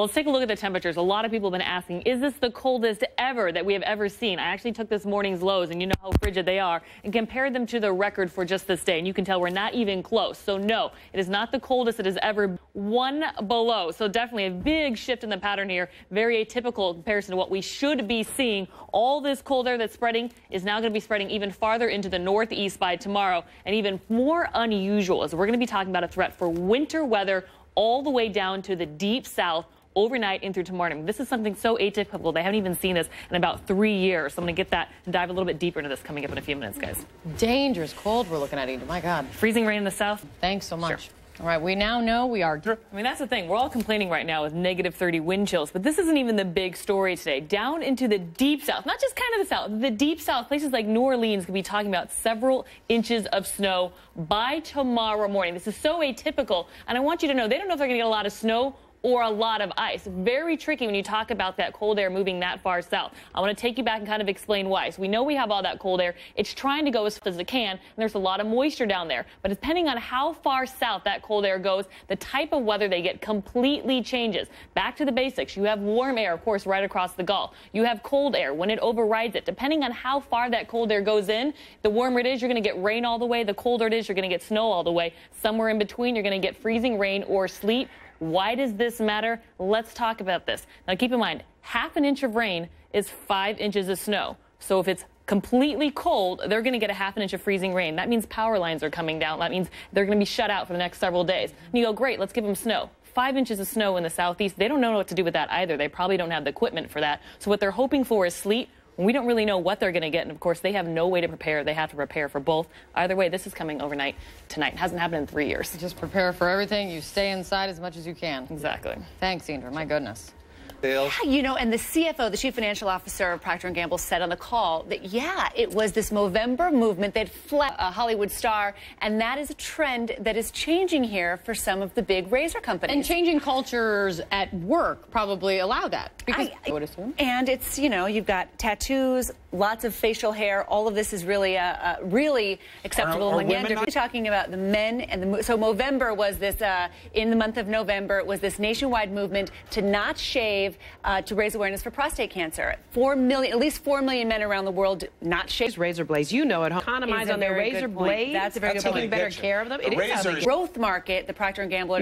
Let's take a look at the temperatures. A lot of people have been asking, is this the coldest ever that we have ever seen? I actually took this morning's lows, and you know how frigid they are, and compared them to the record for just this day. And you can tell we're not even close. So, no, it is not the coldest it has ever been. one below. So, definitely a big shift in the pattern here. Very atypical in comparison to what we should be seeing. All this cold air that's spreading is now going to be spreading even farther into the northeast by tomorrow, and even more unusual is we're going to be talking about a threat for winter weather all the way down to the deep south overnight and through tomorrow morning. This is something so atypical. They haven't even seen this in about three years. So I'm going to get that and dive a little bit deeper into this coming up in a few minutes, guys. Dangerous cold we're looking at, Eden. My God. Freezing rain in the south. Thanks so much. Sure. All right, we now know we are. I mean, that's the thing. We're all complaining right now with negative 30 wind chills, but this isn't even the big story today. Down into the deep south, not just kind of the south, the deep south, places like New Orleans could be talking about several inches of snow by tomorrow morning. This is so atypical, and I want you to know they don't know if they're going to get a lot of snow or a lot of ice. Very tricky when you talk about that cold air moving that far south. I want to take you back and kind of explain why. So we know we have all that cold air. It's trying to go as fast as it can, and there's a lot of moisture down there. But depending on how far south that cold air goes, the type of weather they get completely changes. Back to the basics. You have warm air, of course, right across the Gulf. You have cold air when it overrides it. Depending on how far that cold air goes in, the warmer it is, you're going to get rain all the way. The colder it is, you're going to get snow all the way. Somewhere in between, you're going to get freezing rain or sleet. Why does this matter? Let's talk about this. Now, keep in mind, half an inch of rain is five inches of snow. So if it's completely cold, they're going to get a half an inch of freezing rain. That means power lines are coming down. That means they're going to be shut out for the next several days. And you go, great, let's give them snow. Five inches of snow in the southeast. They don't know what to do with that either. They probably don't have the equipment for that. So what they're hoping for is sleet we don't really know what they're going to get. And of course, they have no way to prepare. They have to prepare for both. Either way, this is coming overnight tonight. It hasn't happened in three years. Just prepare for everything. You stay inside as much as you can. Exactly. Thanks, Indra. My goodness. Yeah, you know, and the CFO, the Chief Financial Officer of Procter & Gamble, said on the call that, yeah, it was this Movember movement that fled a Hollywood star, and that is a trend that is changing here for some of the big razor companies. And changing cultures at work probably allow that. Because I, I would assume. And it's, you know, you've got tattoos, lots of facial hair. All of this is really, uh, uh, really acceptable. Are, are women not... talking about the men and the so Movember was this uh, in the month of November. It was this nationwide movement to not shave uh, to raise awareness for prostate cancer. Four million, at least four million men around the world not shave razor blades. You know at home, economize on their razor blades. That's a very That's good taking better care of them. The it is a growth market. The Procter and Gamble.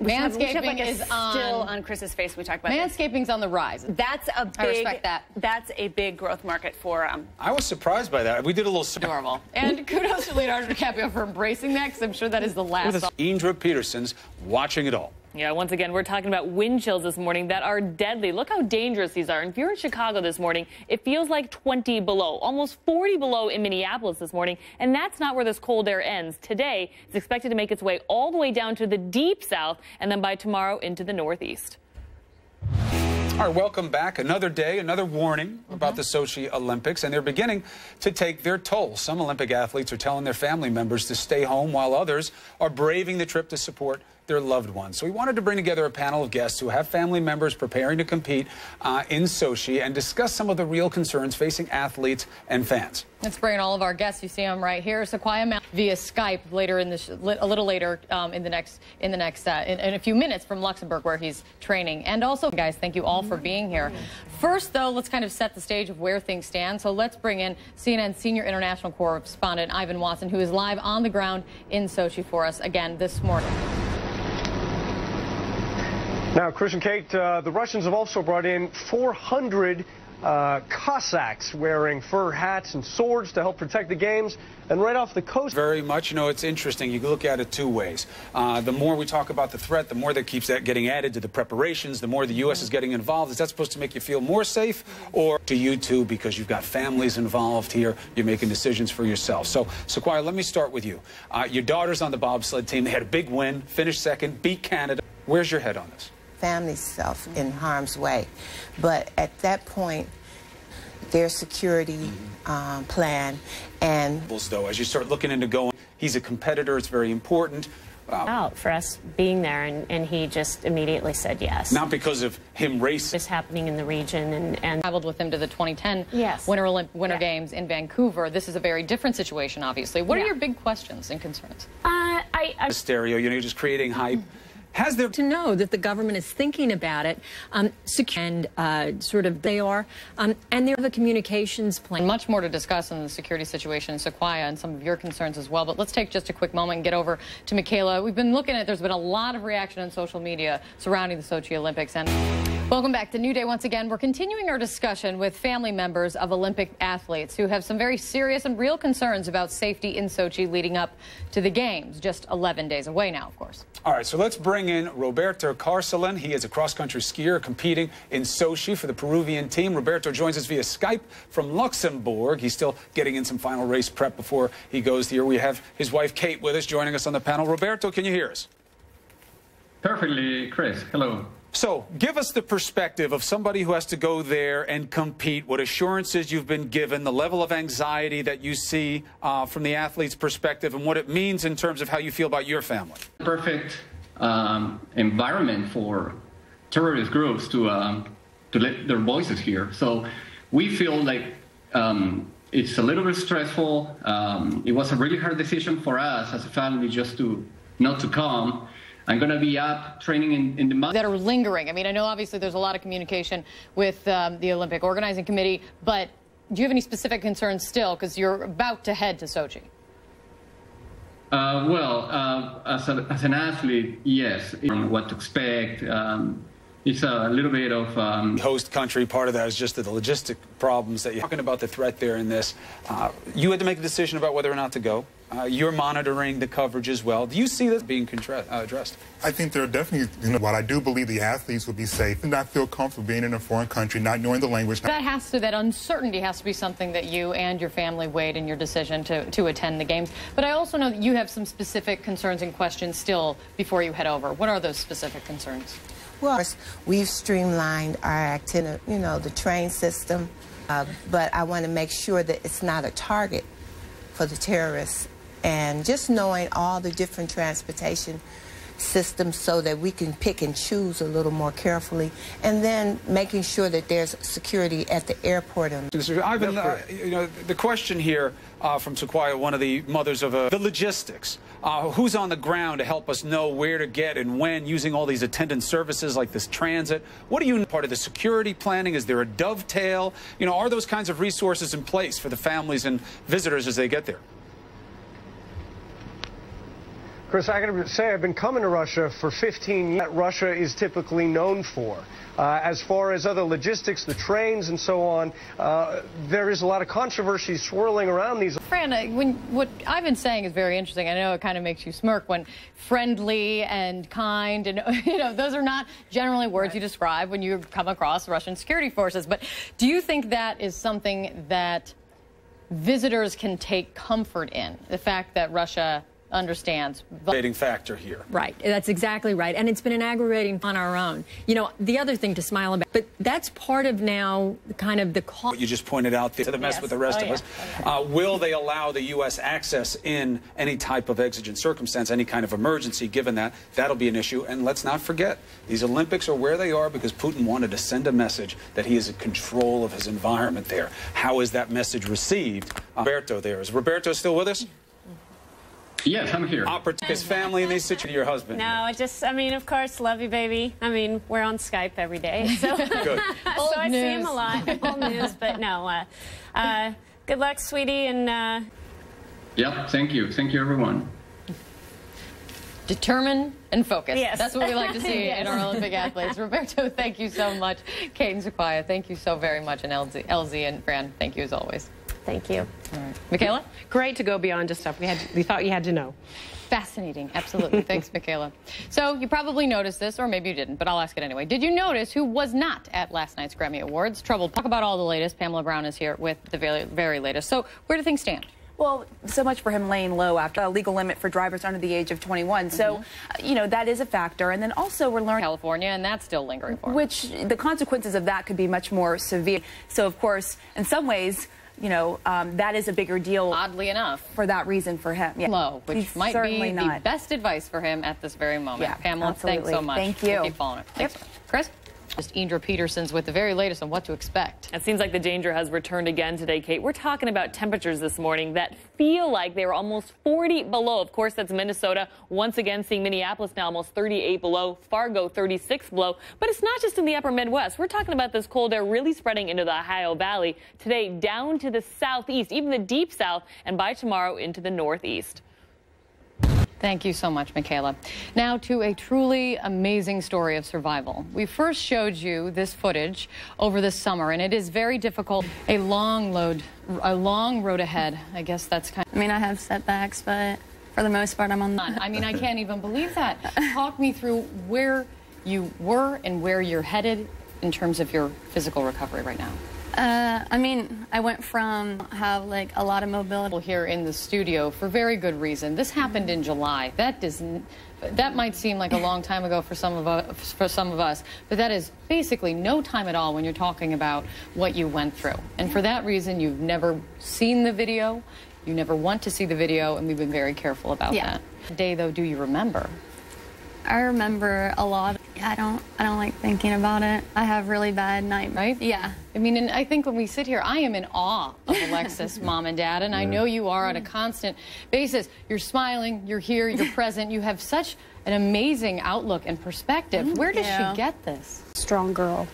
Manscaping like is on, still on Chris's face. We talked about Manscaping's this. on the rise. That's a big. I respect that. That's a big growth market for. Um, I was surprised by that. We did a little adorable. and kudos to Leonardo DiCaprio for embracing that, because I'm sure that is the last. Indra Petersons watching it all. Yeah, once again, we're talking about wind chills this morning that are deadly. Look how dangerous these are. And if you're in Chicago this morning, it feels like 20 below, almost 40 below in Minneapolis this morning. And that's not where this cold air ends. Today, it's expected to make its way all the way down to the deep south and then by tomorrow into the northeast. All right, welcome back. Another day, another warning mm -hmm. about the Sochi Olympics, and they're beginning to take their toll. Some Olympic athletes are telling their family members to stay home, while others are braving the trip to support their loved ones. So we wanted to bring together a panel of guests who have family members preparing to compete uh, in Sochi and discuss some of the real concerns facing athletes and fans. Let's bring in all of our guests. You see them right here. Sequoia Mount via Skype later in this, a little later um, in the next, in the next, uh, in, in, a few minutes from Luxembourg where he's training. And also, guys, thank you all for being here. First, though, let's kind of set the stage of where things stand. So let's bring in CNN senior international correspondent Ivan Watson, who is live on the ground in Sochi for us again this morning. Now, Christian Kate, uh, the Russians have also brought in 400 uh, Cossacks wearing fur hats and swords to help protect the games. And right off the coast. Very much. You know, it's interesting. You look at it two ways. Uh, the more we talk about the threat, the more that keeps that getting added to the preparations, the more the U.S. is getting involved. Is that supposed to make you feel more safe? Or to you too, because you've got families involved here, you're making decisions for yourself. So, Sequoia, let me start with you. Uh, your daughter's on the bobsled team. They had a big win, finished second, beat Canada. Where's your head on this? Family self in harm's way. But at that point, their security um, plan and though as you start looking into going he's a competitor it's very important out for us being there, and, and he just immediately said yes. Not because of him racing. This happening in the region, and, and traveled with him to the 2010 yes. Winter Olymp Winter yeah. Games in Vancouver. This is a very different situation, obviously. What yeah. are your big questions and concerns? Uh, I, I stereo, you know, you're just creating hype. Has there to know that the government is thinking about it, um, and uh, sort of they are, um, and they have a communications plan. Much more to discuss on the security situation in Sequoia and some of your concerns as well. But let's take just a quick moment and get over to Michaela. We've been looking at. There's been a lot of reaction on social media surrounding the Sochi Olympics and. Welcome back to New Day once again. We're continuing our discussion with family members of Olympic athletes who have some very serious and real concerns about safety in Sochi leading up to the Games, just 11 days away now, of course. All right, so let's bring in Roberto Carcelen. He is a cross-country skier competing in Sochi for the Peruvian team. Roberto joins us via Skype from Luxembourg. He's still getting in some final race prep before he goes here. We have his wife, Kate, with us, joining us on the panel. Roberto, can you hear us? Perfectly, Chris. Hello. So, give us the perspective of somebody who has to go there and compete, what assurances you've been given, the level of anxiety that you see uh, from the athlete's perspective, and what it means in terms of how you feel about your family. Perfect um, environment for terrorist groups to, um, to let their voices hear. So, we feel like um, it's a little bit stressful. Um, it was a really hard decision for us as a family just to not to come. I'm going to be up training in, in the month. That are lingering. I mean, I know obviously there's a lot of communication with um, the Olympic Organizing Committee, but do you have any specific concerns still? Because you're about to head to Sochi. Uh, well, uh, as, a, as, an athlete, yes, what to expect. Um, it's a little bit of um... host country. Part of that is just the logistic problems that you're talking about. The threat there in this, uh, you had to make a decision about whether or not to go. Uh, you're monitoring the coverage as well. Do you see this being uh, addressed? I think there are definitely, you know, while I do believe the athletes will be safe and not feel comfortable being in a foreign country, not knowing the language. That has to, that uncertainty has to be something that you and your family weighed in your decision to, to attend the games. But I also know that you have some specific concerns and questions still before you head over. What are those specific concerns? Well, we've streamlined our itinerary, you know, the train system, uh, but I want to make sure that it's not a target for the terrorists. And just knowing all the different transportation systems so that we can pick and choose a little more carefully, and then making sure that there's security at the airport. Ivan, uh, you know, the question here uh, from Sequoia, one of the mothers of uh, the logistics. Uh, who's on the ground to help us know where to get and when using all these attendant services like this transit? What are you part of the security planning? Is there a dovetail? You know, are those kinds of resources in place for the families and visitors as they get there? Chris, I got to say, I've been coming to Russia for 15 years. Russia is typically known for. Uh, as far as other logistics, the trains and so on, uh, there is a lot of controversy swirling around these. Fran, uh, when, what I've been saying is very interesting. I know it kind of makes you smirk when friendly and kind, and you know, those are not generally words right. you describe when you come across Russian security forces. But do you think that is something that visitors can take comfort in? The fact that Russia understands. Aggravating factor here. Right. That's exactly right. And it's been an aggravating on our own. You know, the other thing to smile about, but that's part of now kind of the call. You just pointed out, the, the mess yes. with the rest oh, of yeah. us. Uh, will they allow the U.S. access in any type of exigent circumstance, any kind of emergency, given that? That'll be an issue. And let's not forget, these Olympics are where they are because Putin wanted to send a message that he is in control of his environment there. How is that message received? Roberto there. Is Roberto still with us? Yes, I'm here. His family and they situations. Your husband. No, I just I mean, of course, love you, baby. I mean, we're on Skype every day, so good. so I news. see him a lot. Old news, but no. Uh, uh, good luck, sweetie, and. Uh... Yep. Thank you. Thank you, everyone. Determined and focused. Yes. That's what we like to see yes. in our Olympic athletes. Roberto, thank you so much. Kate and Sequoia, thank you so very much. And LZ, LZ and Fran, thank you as always. Thank you. All right. Michaela? Great to go beyond just stuff we had. we thought you had to know. Fascinating. Absolutely. Thanks, Michaela. So you probably noticed this, or maybe you didn't, but I'll ask it anyway. Did you notice who was not at last night's Grammy Awards? Trouble. Talk about all the latest. Pamela Brown is here with the very, very latest. So where do things stand? Well, so much for him laying low after a legal limit for drivers under the age of 21. So, mm -hmm. you know, that is a factor. And then also we're learning California, and that's still lingering for him. Which the consequences of that could be much more severe. So, of course, in some ways, you know, um, that is a bigger deal. Oddly enough. For that reason for him. Yeah. Low, which He's might be not. the best advice for him at this very moment. Yeah, Pamela, absolutely. thanks so much. Thank you. We'll keep following it. Thanks. Yep. Chris? Indra Petersons with the very latest on what to expect. It seems like the danger has returned again today, Kate. We're talking about temperatures this morning that feel like they were almost 40 below. Of course, that's Minnesota. Once again, seeing Minneapolis now almost 38 below, Fargo 36 below. But it's not just in the upper Midwest. We're talking about this cold air really spreading into the Ohio Valley today down to the southeast, even the deep south, and by tomorrow into the northeast. Thank you so much, Michaela. Now to a truly amazing story of survival. We first showed you this footage over the summer, and it is very difficult. A long load, a long road ahead. I guess that's kind. Of I mean, I have setbacks, but for the most part, I'm on. I mean, I can't even believe that. Talk me through where you were and where you're headed in terms of your physical recovery right now. Uh, I mean, I went from have like a lot of mobility here in the studio for very good reason. This happened in July. That doesn't. that might seem like a long time ago for some of us, for some of us, but that is basically no time at all when you're talking about what you went through. And for that reason, you've never seen the video, you never want to see the video, and we've been very careful about yeah. that. Day though, do you remember? I remember a lot. I don't. I don't like thinking about it. I have really bad nightmares. Right? Yeah. I mean, and I think when we sit here, I am in awe of Alexis, mom and dad, and I know you are on a constant basis. You're smiling. You're here. You're present. You have such an amazing outlook and perspective. Thank Where does you. she get this? Strong girl.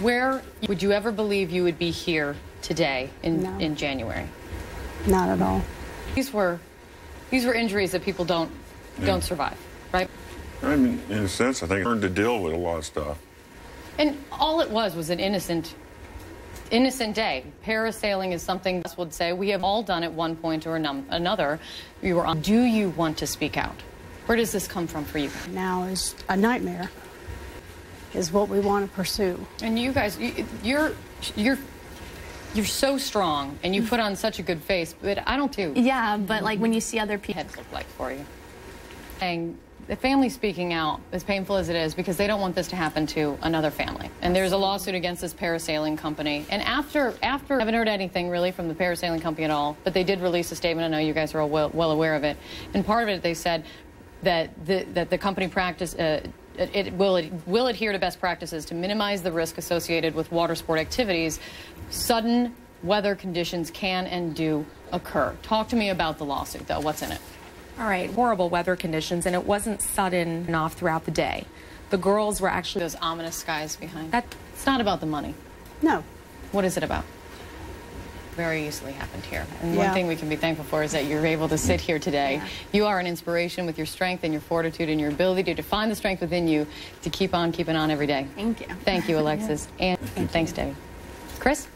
Where would you ever believe you would be here today in No. in January? Not at all. These were these were injuries that people don't don't survive, right? I mean, in a sense, I think I learned to deal with a lot of stuff. And all it was was an innocent, innocent day. Parasailing is something us would say we have all done at one point or anum- another. You were on. Do you want to speak out? Where does this come from for you? Now is a nightmare. Is what we want to pursue. And you guys, you, you're you're you're so strong, and you put on such a good face. But I don't do. Yeah, but like when you see other people. Heads look like for you. And the family speaking out, as painful as it is, because they don't want this to happen to another family. And there's a lawsuit against this parasailing company. And after, after, I haven't heard anything really from the parasailing company at all, but they did release a statement. I know you guys are all well, well aware of it. And part of it, they said that the, that the company practice, uh, it, it will, it will adhere to best practices to minimize the risk associated with water sport activities. Sudden weather conditions can and do occur. Talk to me about the lawsuit, though. What's in it? All right, horrible weather conditions, and it wasn't sudden and off throughout the day. The girls were actually those ominous skies behind. That it's not about the money. No. What is it about? Very easily happened here. And Yeah. one thing we can be thankful for is that you're able to sit here today. Yeah. You are an inspiration with your strength and your fortitude and your ability to find the strength within you to keep on keeping on every day. Thank you. Thank you, Alexis. and, and thanks, Debbie. Chris?